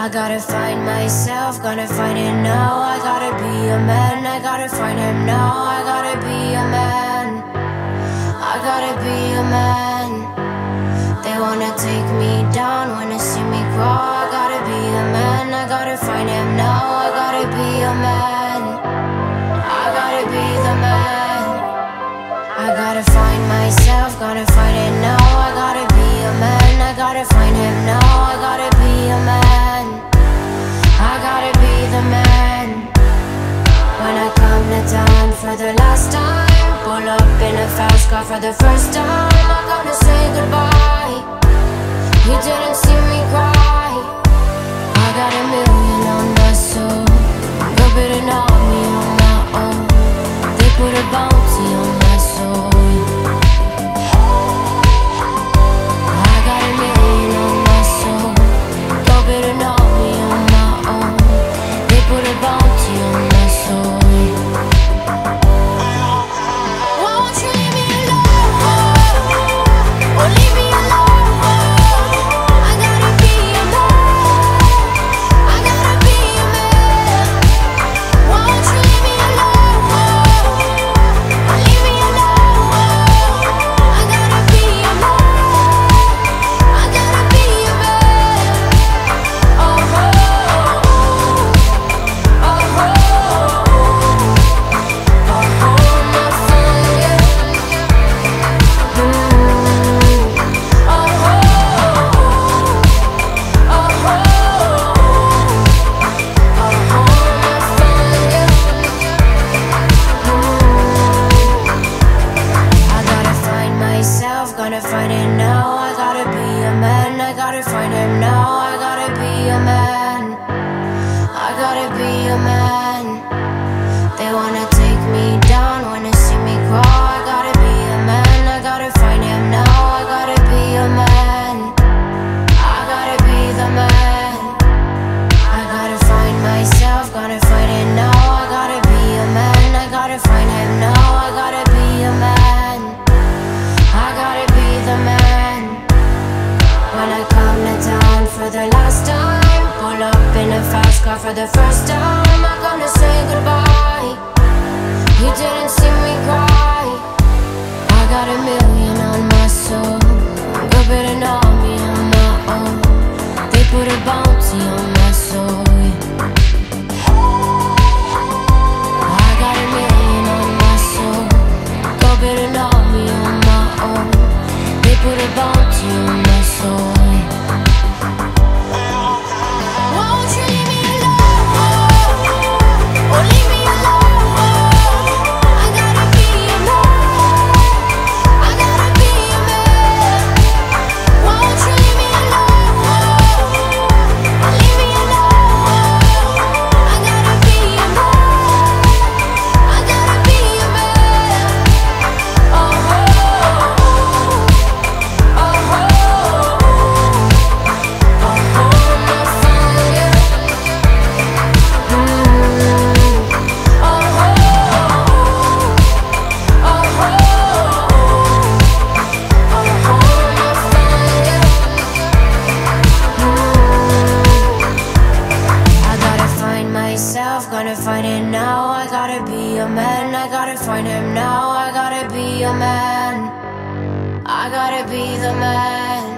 I gotta find myself, gonna find it now. I gotta be a man, I gotta find him now. I gotta be a man, I gotta be a man. They wanna take me down, wanna see me crawl. I gotta be a man, I gotta find him now. I gotta be a man, I gotta be the man. I gotta find myself, gotta find it now. For the last time, pull up in a fast car for the first time. I'm gonna say goodbye. Find for the first time. I'm gonna say goodbye. You didn't see me cry. I got a million on my soul, go bit an army on my own. They put a bounty on my soul. I got a million on my soul, go bit an army on my own. They put a bounty on. Myself, gonna find it now. I gotta be a man, I gotta find him now. I gotta be a man, I gotta be the man.